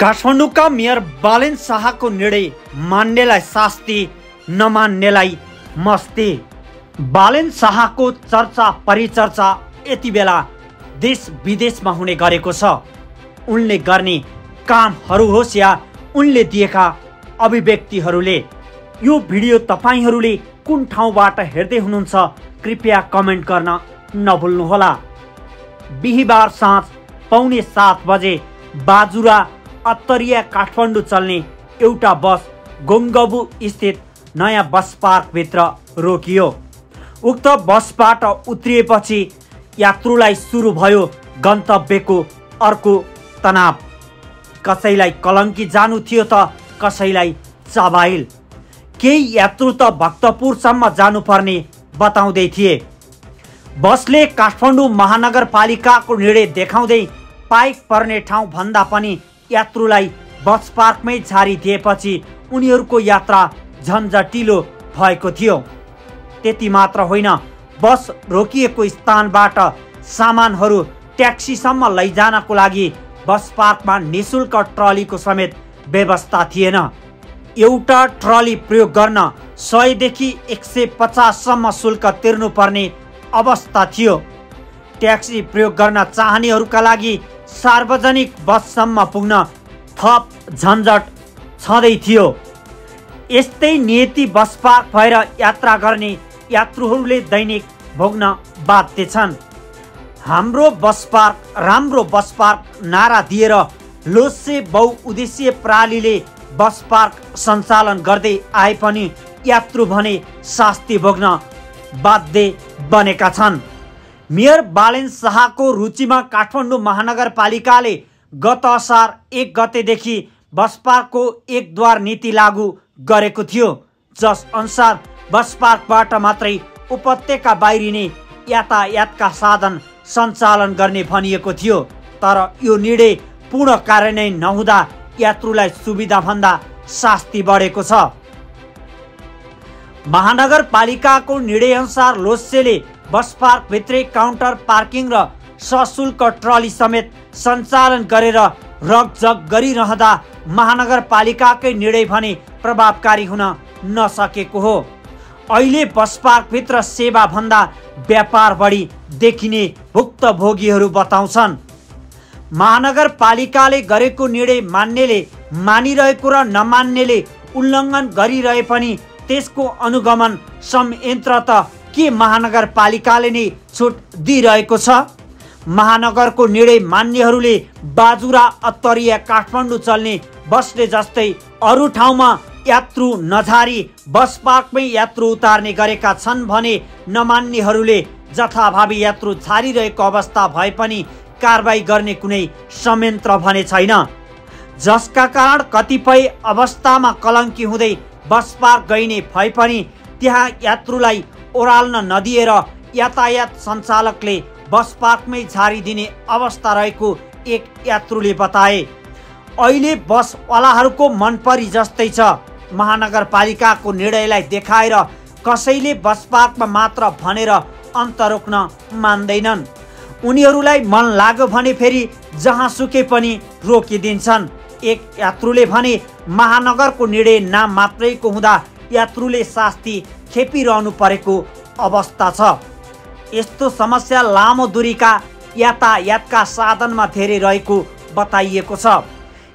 काठमाडौँका mayor Balen शाहको निर्णय मान्नेलाई शास्ति नमान्नेलाई मस्ती। बालेन शाहको चर्चा परिचर्चा यति बेला देश विदेशमा हुने गरेको छ। उनले गर्ने कामहरू होस् या उनले दिएका अभिव्यक्तिहरूले यो भिडियो तपाईँहरूले कुन ठाउँबाट हेर्दै हुनुहुन्छ कृपया कमेन्ट गर्न नभुल्नुहोला। बिहिबार साँझ पौने सात बजे बाजुरा अत्तरिया काठमाडौँ चल्ने एउटा बस गोङ्गबु स्थित नयाँ बस पार्कभित्र रोकियो। उक्त बसबाट उत्रिएपछि यात्रुलाई सुरु भयो गन्तव्यको अर्को तनाव। कसैलाई कलङ्की जानु थियो त कसैलाई चबाइल। केही यात्रु त भक्तपुरसम्म जानुपर्ने बताउँदै थिए। बसले काठमाडौँ महानगरपालिकाको निर्णय देखाउँदै पाइक पर्ने ठाउँ भन्दा पनि यात्रुलाई बस पार्कमै झारिदिएपछि उनीहरूको यात्रा झन्झटिलो भएको थियो। त्यति मात्र होइन बस रोकिएको स्थानबाट सामानहरू ट्याक्सीसम्म लैजानको लागि बस पार्कमा निशुल्क ट्रलीको समेत व्यवस्था थिएन। एउटा ट्रली प्रयोग गर्न सयदेखि एक सय पचाससम्म शुल्क तिर्नुपर्ने अवस्था थियो। ट्याक्सी प्रयोग गर्न चाहनेहरूका लागि सार्वजनिक बससम्म पुग्न थप झन्झट छँदै थियो। यस्तै नियति बस पार्क भएर यात्रा गर्ने यात्रुहरूले दैनिक भोग्न बाध्य छन्। हाम्रो बस पार्क राम्रो बस पार्क नारा दिएर लोसे बहुउद्देश्य प्रणालीले बस पार्क सञ्चालन गर्दै आए पनि यात्रु भने शास्ति भोग्न बाध्य बनेका छन्। मेयर बालेन शाहको रुचिमा काठमाडौँ महानगरपालिकाले गत असार एक गतेदेखि बस पार्कको एकद्वार नीति लागू गरेको थियो। जस अनुसार बस पार्कबाट मात्रै उपत्यका बाहिरिने यातायातका साधन सञ्चालन गर्ने भनिएको थियो। तर यो निर्णय पूर्ण कार्यान्वयन नहुँदा यात्रुलाई सुविधाभन्दा शास्ति बढेको छ। महानगरपालिकाको निर्णयअनुसार लोसेले बस पार्कभित्रै काउन्टर पार्किङ र सशुल्क ट्रली समेत सञ्चालन गरेर रगजग गरिरहँदा महानगरपालिकाकै निर्णय भने प्रभावकारी हुन नसकेको हो। अहिले बस पार्कभित्र सेवाभन्दा व्यापार बढी देखिने भुक्तभोगीहरू बताउँछन्। महानगरपालिकाले गरेको निर्णय मान्नेले मानिरहेको र नमान्नेले उल्लङ्घन गरिरहे पनि त्यसको अनुगमन संयन्त्र त के महानगरपालिकाले नै छुट दिइरहेको छ? महानगरको निर्णय मान्नेहरूले बाजुरा अत्तरिया काठमाडौँ चल्ने बसले जस्तै अरू ठाउँमा यात्रु नझारी बस पार्कमै यात्रु उतार्ने गरेका छन् भने नमान्नेहरूले जथाभावी यात्रु झारिरहेको अवस्था भए पनि कारवाही गर्ने कुनै संयन्त्र भने छैन। जसका कारण कतिपय अवस्थामा कलङ्की हुँदै बस पार्क गइने भए पनि त्यहाँ यात्रुलाई ओह्राल्न नदिएर यातायात सञ्चालकले बस पार्कमै झारिदिने अवस्था रहेको एक यात्रुले बताए। अहिले बसवालाहरूको मनपरी जस्तै छ। महानगरपालिकाको निर्णयलाई देखाएर कसैले बस पार्कमा मात्र भनेर अन्त रोक्न मान्दैनन्। उनीहरूलाई मन लाग्यो भने फेरि जहाँ सुके पनि रोकिदिन्छन्। एक यात्रुले भने महानगरको निर्णय नाम मात्रैको हुँदा यात्रुले शास्ति खेपिरहनु परेको अवस्था छ। यस्तो समस्या लामो दूरीका यातायातका साधनमा धेरै रहेको बताइएको छ।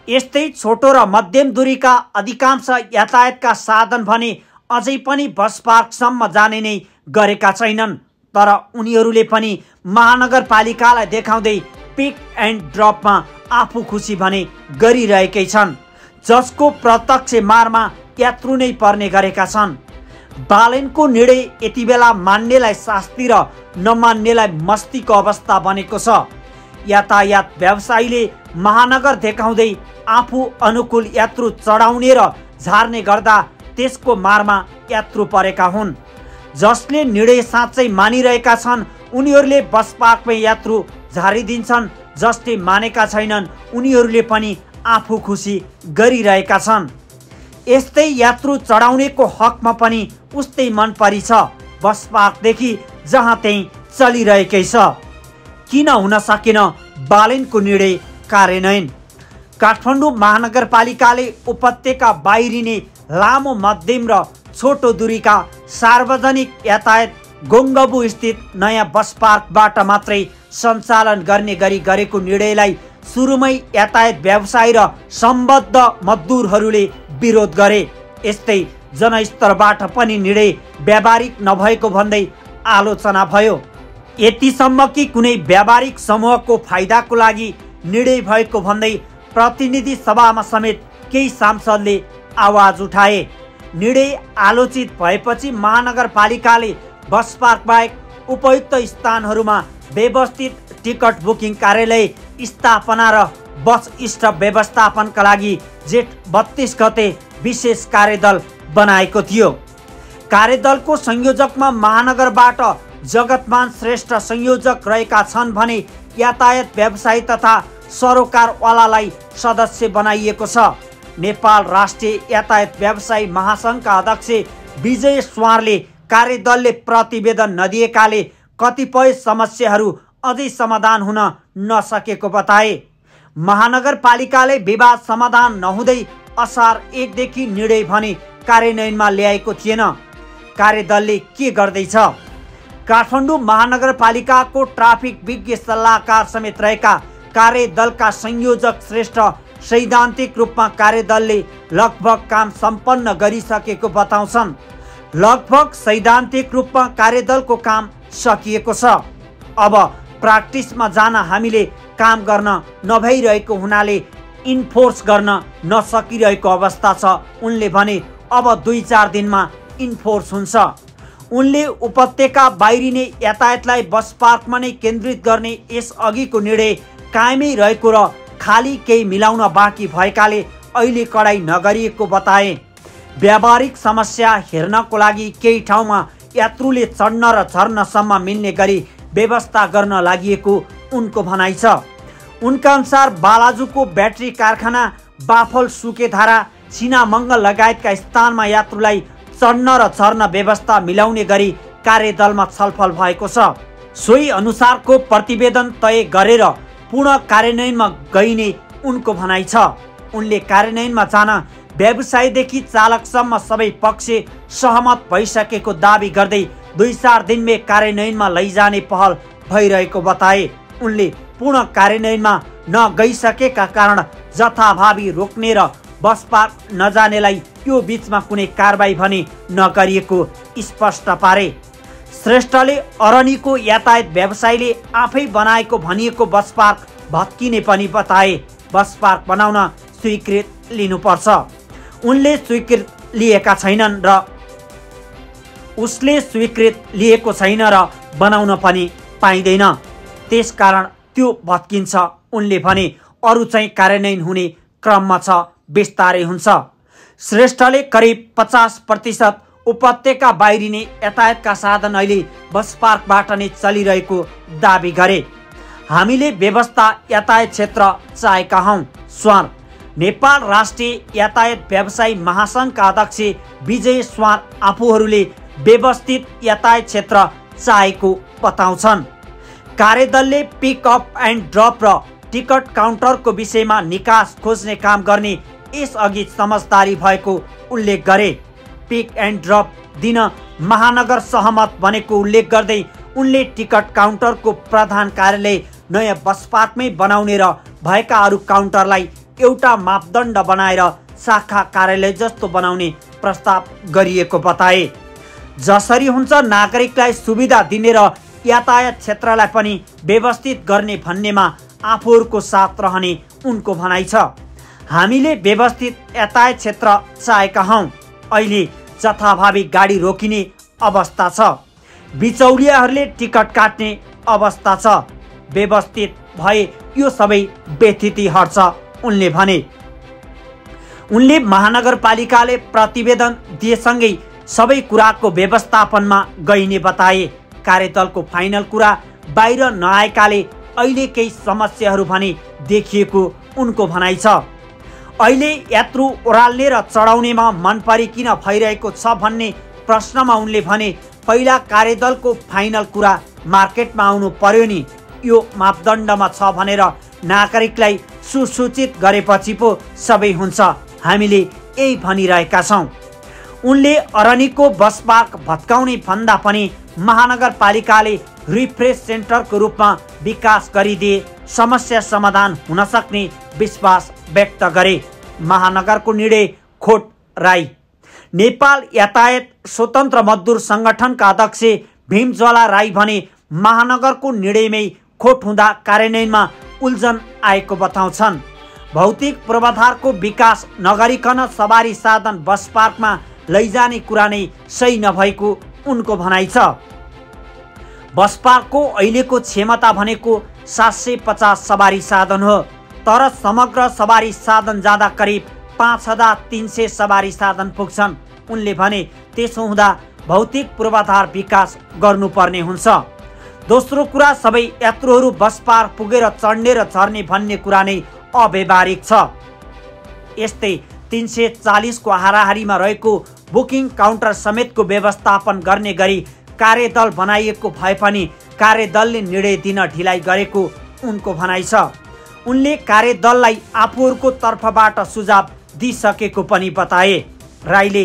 यस्तै छोटो र मध्यम दूरीका अधिकांश यातायातका साधन भने अझै पनि बस पार्कसम्म जाने नै गरेका छैनन्। तर उनीहरूले पनि महानगरपालिकालाई देखाउँदै पिक एन्ड ड्रपमा आफू खुसी भने गरिरहेकै छन्। जसको प्रत्यक्ष मारमा यात्रु नै पर्ने गरेका छन्। बालेनको निर्णय यति बेला मान्नेलाई शास्ति र नमान्नेलाई मस्तीको अवस्था बनेको छ। यातायात व्यवसायीले महानगर देखाउँदै आफू अनुकूल यात्रु चढाउने र झार्ने गर्दा त्यसको मारमा यात्रु परेका हुन्। जसले निर्णय साँच्चै मानिरहेका छन् उनीहरूले बस पार्कमै यात्रु झारिदिन्छन्। जसले मानेका छैनन् उनीहरूले पनि आफू खुसी गरिरहेका छन्। यस्तै यात्रु चढाउनेको हकमा पनि उस्तै मन परी छ बस पार्कदेखि जहाँ त्यहीँ चलिरहेकै छ। किन हुन सकेन बालेनको निर्णय कार्यान्वयन? काठमाडौँ महानगरपालिकाले उपत्यका बाहिरिने लामो मध्यम र छोटो दूरीका सार्वजनिक यातायात गोङ्गबु स्थित नयाँ बस पार्कबाट मात्रै सञ्चालन गर्ने गरी गरेको निर्णयलाई सुरुमै यातायात व्यवसायी र सम्बद्ध मजदुरहरूले विरोध गरे। यस्तै जनस्तरबाट पनि निर्णय व्यावहारिक नभएको भन्दै आलोचना भयो। यतिसम्म कि कुनै व्यावहारिक समूहको फाइदाको लागि निर्णय भएको भन्दै प्रतिनिधि सभामा समेत केही सांसदले आवाज उठाए। निर्णय आलोचित भएपछि महानगरपालिकाले बस पार्क बाहेक उपयुक्त स्थानहरूमा व्यवस्थित टिकट बुकिङ कार्यालय स्थापना र बस स्टप व्यवस्थापनका लागि जेठ बत्तिस गते विशेष कार्यदल बनाएको थियो। कार्यदलको संयोजकमा महानगरबाट जगतमान श्रेष्ठ संयोजक रहेका छन् भने यातायात व्यवसायी तथा सरोकारवालालाई सदस्य बनाइएको छ। नेपाल राष्ट्रिय यातायात व्यवसायी महासङ्घका अध्यक्ष विजय स्वारले कार्यदलले प्रतिवेदन नदिएकाले कतिपय समस्याहरू अझै समाधान हुन नसकेको बताए। महानगरपालिकाले विवाद समाधान नहुँदै असार एकदेखि निर्णय भने कार्यान्वयनमा ल्याएको थिएन। कार्यदलले के गर्दैछ? काठमाडौँ महानगरपालिकाको ट्राफिक विज्ञ सल्लाहकार समेत रहेका कार्यदलका संयोजक श्रेष्ठ सैद्धान्तिक रूपमा कार्यदलले लगभग काम सम्पन्न गरिसकेको बताउँछन्। लगभग सैद्धान्तिक रूपमा कार्यदलको काम सकिएको छ। अब प्र्याक्टिसमा जान हामीले काम गर्न नभइरहेको हुनाले इन्फोर्स गर्न नसकिरहेको अवस्था छ। उनले भने अब दुई चार दिनमा इन्फोर्स हुन्छ। उनले उपत्यका बाहिरिने यातायातलाई बस पार्कमा नै केन्द्रित गर्ने यस अघिको निर्णय कायमै रहेको र खाली केही मिलाउन बाँकी भएकाले अहिले कडाइ नगरिएको बताए। व्यावहारिक समस्या हेर्नको लागि केही ठाउँमा यात्रुले चढ्न र झर्नसम्म मिल्ने गरी व्यवस्था गर्न लागि उनको भनाइ छ। उनका अनुसार बालाजुको ब्याट्री कारखाना बाफल सुकेधारा छिनामङ्गल लगायतका स्थानमा यात्रुलाई चढ्न र झर्न व्यवस्था मिलाउने गरी कार्यदलमा छलफल भएको छ। सोही अनुसारको प्रतिवेदन तय गरेर पूर्ण कार्यान्वयनमा गइने उनको भनाइ छ। उनले कार्यान्वयनमा जान व्यवसायीदेखि चालकसम्म सबै पक्ष सहमत भइसकेको दावी गर्दै दुई चार दिनमै कार्यान्वयनमा लैजाने पहल भइरहेको बताए। उनले पूर्ण कार्यान्वयनमा नगइसकेका कारण जथाभावी रोक्ने र बस पार्क नजानेलाई यो बिचमा कुनै कारवाही भने नगरिएको स्पष्ट पारे। श्रेष्ठले अरनीको यातायात व्यवसायीले आफै बनाएको भनिएको बस पार्क भत्किने पनि बताए। बस पार्क बनाउन स्वीकृत लिनुपर्छ। उनले स्वीकृत लिएका छैनन् र उसले स्वीकृत लिएको छैन र बनाउन पनि पाइँदैन। त्यसकारण त्यो भत्किन्छ। उनले भने अरू चाहिँ कार्यान्वयन हुने क्रममा छ बिस्तारै हुन्छ। श्रेष्ठले करिब पचास प्रतिशत उपत्यका बाहिरिने यातायातका साधन अहिले बस पार्कबाट नै चलिरहेको दावी गरे। हामीले व्यवस्था यातायात क्षेत्र चाहेका हौँ। स्वार नेपाल राष्ट्रिय यातायात व्यवसायी महासङ्घका अध्यक्ष विजय स्वार आफूहरूले व्यवस्थित यातायात क्षेत्र चाहेको बताउँछन्। कार्यदलले पिकअप एन्ड ड्रप र टिकट काउन्टरको विषयमा निकास खोज्ने काम गर्ने यसअघि समझदारी भएको उल्लेख गरे। पिक एन्ड ड्रप दिन महानगर सहमत बनेको उल्लेख गर्दै उनले टिकट काउन्टरको प्रधान कार्यालय नयाँ बस पार्कमै बनाउने र भएका अरू काउन्टरलाई एउटा मापदण्ड बनाएर शाखा कार्यालय जस्तो बनाउने प्रस्ताव गरिएको बताए। जसरी हुन्छ नागरिकलाई सुविधा दिने र यातायात क्षेत्रलाई पनि व्यवस्थित गर्ने भन्नेमा आफूहरूको साथ रहने उनको भनाइ छ। हामीले व्यवस्थित यातायात क्षेत्र चाहेका हौँ। अहिले जथाभावी गाडी रोकिने अवस्था छ। बिचौलियाहरूले टिकट काट्ने अवस्था छ। व्यवस्थित भए यो सबै व्यथिति हट्छ उनले भने। उनले महानगरपालिकाले प्रतिवेदन दिएसँगै सबै कुराको व्यवस्थापनमा गइने बताए। कार्यदलको फाइनल कुरा बाहिर नआएकाले अहिले केही समस्याहरू भने देखिएको उनको भनाइ छ। अहिले यात्रु ओह्राल्ने र चढाउनेमा मन परी किन भइरहेको छ भन्ने प्रश्नमा उनले भने पहिला कार्यदलको फाइनल कुरा मार्केटमा आउनु पर्यो नि। यो मापदण्डमा छ भनेर नागरिकलाई सुसूचित गरेपछि पो सबै हुन्छ। हामीले यही भनिरहेका छौँ। उनले अरनीको बस पार्क भत्काउने भन्दा पनि महानगरपालिकाले रिफ्रेस सेन्टरको रूपमा विकास गरिदिए समस्या समाधान हुन सक्ने विश्वास व्यक्त गरे। महानगरको निर्णय खोट राई। नेपाल यातायात स्वतन्त्र मजदुर सङ्गठनका अध्यक्ष भीमज्वाला राई भने महानगरको निर्णयमै खोट हुँदा कार्यान्वयनमा उल्झन आएको बताउँछन्। भौतिक पूर्वाधारको विकास नगरिकन सवारी साधन बस पार्कमा लैजाने कुरा नै सही नभएको उनको भनाइ छ। बस पार्कको अहिलेको क्षमता भनेको सात सय पचास सवारी साधन हो तर समग्र सवारी साधन जाँदा करिब पाँच हजार तिन सय सवारी साधन पुग्छन्। उनले भने त्यसो हुँदा भौतिक पूर्वाधार विकास गर्नुपर्ने हुन्छ। दोस्रो कुरा सबै यात्रुहरू बस पार पुगेर चढ्ने र झर्ने भन्ने कुरा नै अव्यवहारिक छ। यस्तै तिन सय चालिसको हाराहारीमा रहेको बुकिङ काउन्टर समेतको व्यवस्थापन गर्ने गरी कार्यदल बनाइएको भए पनि कार्यदलले निर्णय दिन ढिलाइ गरेको उनको भनाइ छ। उनले कार्यदललाई आफूहरूको तर्फबाट सुझाव दिइसकेको पनि बताए। राईले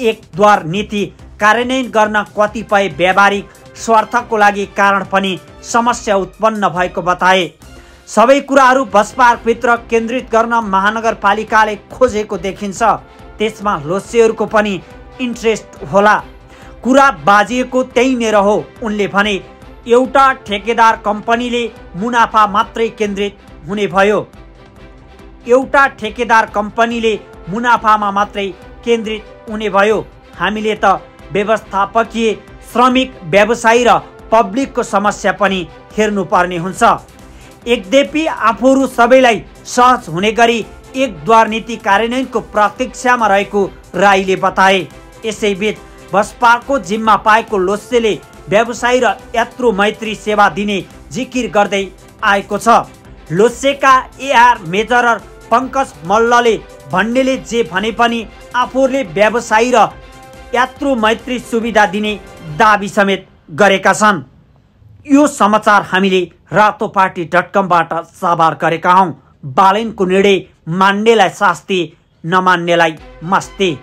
एकद्वार नीति कार्यान्वयन गर्न कतिपय व्यावहारिक स्वार्थको लागि कारण पनि समस्या उत्पन्न भएको बताए। सबै कुराहरू बस पार्कभित्र केन्द्रित गर्न महानगरपालिकाले खोजेको देखिन्छ। त्यसमा लोसेहरूको पनि इन्ट्रेस्ट होला। कुरा बाजिएको त्यहीँनिर हो उनले भने। एउटा ठेकेदार कम्पनीले मुनाफा मात्रै केन्द्रित हुने भयो। एउटा ठेकेदार कम्पनीले मुनाफामा मात्रै केन्द्रित हुने भयो। हामीले त व्यवस्थापकीय श्रमिक व्यवसायी र पब्लिकको समस्या पनि हेर्नुपर्ने हुन्छ। यद्यपि आफूहरू सबैलाई सहज हुने गरी एकद्वार नीति कार्यान्वयनको प्रतीक्षामा रहेको राईले बताए। यसैबीच बस पार्कको जिम्मा पाएको लोसेले व्यवसायी र यात्रु मैत्री सेवा दिने जिकिर गर्दै आएको छ। लोसेका एआर मेजरर पङ्कज मल्लले भन्नेले जे भने पनि आफूले व्यवसायी र यात्रु मैत्री सुविधा दिने दावी समेत गरेका छन्। यो समाचार हामीले रातो पार्टी डट कमबाट साभार गरेका हौँ। बालेनको निर्णय मान्नेलाई शास्ति नमान्नेलाई मस्ती।